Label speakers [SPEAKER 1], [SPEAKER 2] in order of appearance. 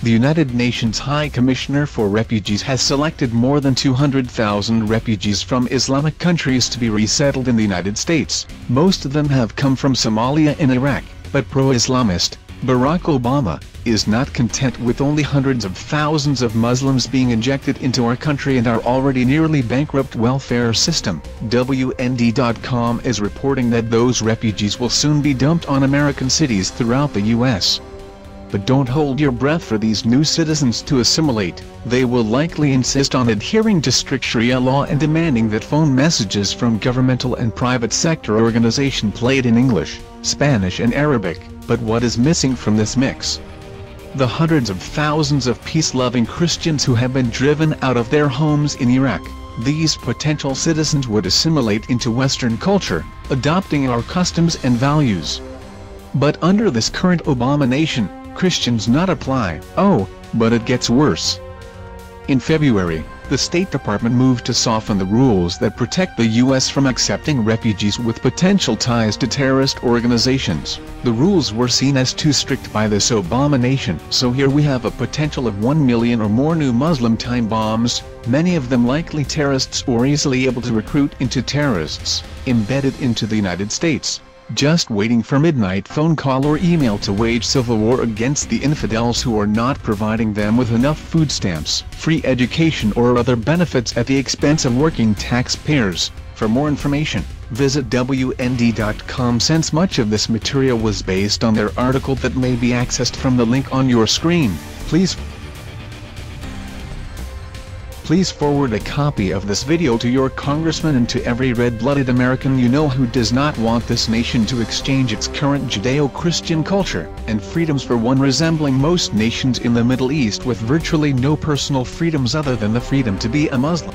[SPEAKER 1] the United Nations High Commissioner for Refugees has selected more than 200,000 refugees from Islamic countries to be resettled in the United States. Most of them have come from Somalia and Iraq, but pro-Islamist, Barack Obama, is not content with only hundreds of thousands of Muslims being injected into our country and our already nearly bankrupt welfare system. WND.com is reporting that those refugees will soon be dumped on American cities throughout the U.S. But don't hold your breath for these new citizens to assimilate, they will likely insist on adhering to strict Sharia law and demanding that phone messages from governmental and private sector organization played in English, Spanish and Arabic, but what is missing from this mix? The hundreds of thousands of peace-loving Christians who have been driven out of their homes in Iraq, these potential citizens would assimilate into Western culture, adopting our customs and values. But under this current Obama Nation, Christians not apply. Oh, but it gets worse. In February, the State Department moved to soften the rules that protect the U.S. from accepting refugees with potential ties to terrorist organizations. The rules were seen as too strict by this Obama Nation. So here we have a potential of 1 million or more new Muslim time bombs, many of them likely terrorists or easily able to recruit into terrorists, embedded into the United States just waiting for midnight phone call or email to wage civil war against the infidels who are not providing them with enough food stamps, free education or other benefits at the expense of working taxpayers. For more information, visit WND.com since much of this material was based on their article that may be accessed from the link on your screen. Please Please forward a copy of this video to your congressman and to every red-blooded American you know who does not want this nation to exchange its current Judeo-Christian culture and freedoms for one resembling most nations in the Middle East with virtually no personal freedoms other than the freedom to be a Muslim.